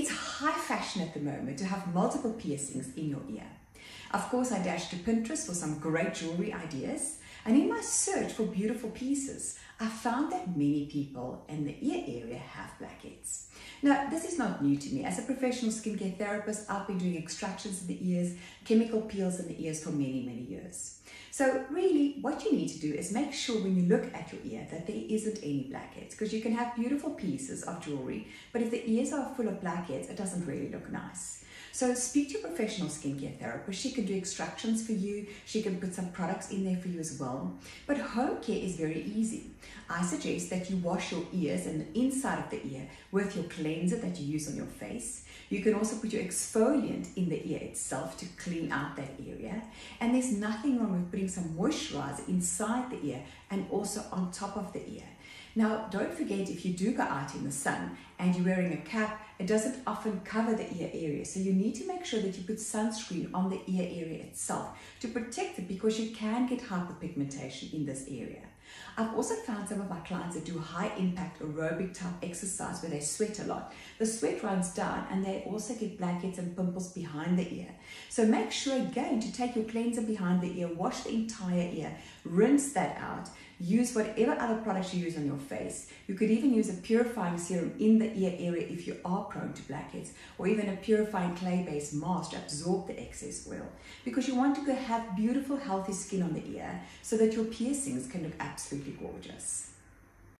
It's high fashion at the moment to have multiple piercings in your ear. Of course, I dashed to Pinterest for some great jewelry ideas, and in my search for beautiful pieces, I found that many people in the ear area have blackheads. Now, this is not new to me. As a professional skincare therapist, I've been doing extractions in the ears, chemical peels in the ears for many, many years. So really, what you need to do is make sure when you look at your ear that there isn't any blackheads because you can have beautiful pieces of jewelry, but if the ears are full of blackheads, it doesn't really look nice. So speak to a professional skincare therapist. She can do extractions for you. She can put some products in there for you as well. But home care is very easy. I suggest that you wash your ears and the inside of the ear with your cleanser that you use on your face. You can also put your exfoliant in the ear itself to clean out that area. And there's nothing wrong with putting some moisturizer inside the ear and also on top of the ear. Now, don't forget if you do go out in the sun and you're wearing a cap, it doesn't often cover the ear area. So you need to make sure that you put sunscreen on the ear area itself to protect it because you can get hyperpigmentation in this area. I've also found some of my clients that do high impact aerobic type exercise where they sweat a lot. The sweat runs down and they also get blackheads and pimples behind the ear. So make sure again to take your cleanser behind the ear, wash the entire ear, rinse that out, use whatever other products you use on your face. You could even use a purifying serum in the ear area if you are prone to blackheads, or even a purifying clay-based mask to absorb the excess oil. Because you want to have beautiful, healthy skin on the ear so that your piercings can look absolutely gorgeous.